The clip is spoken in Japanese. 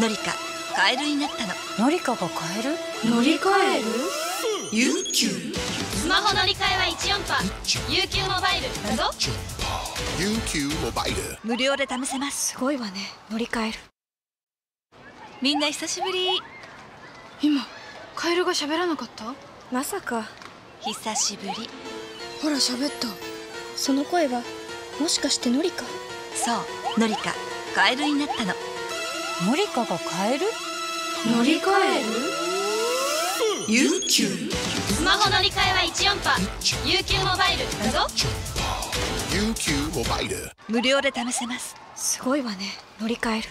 の。りかカエルになったの。のりかがカエル？乗り換える？UQ スマホ乗り換えは14パー UQ モバイルだぞ。UQ モバイル。無料で試せます。すごいわね。乗り換える。みんな久しぶり。今カエルが喋らなかった？まさか。久しぶり。ほら喋った。その声はもしかしてノリか？そうのりか。カエルになったののりかがカエル乗り換える？UQ スマホ乗り換えは14パー UQ モバイルだぞ。UQ モバイル。無料で試せます。すごいわね。乗り換える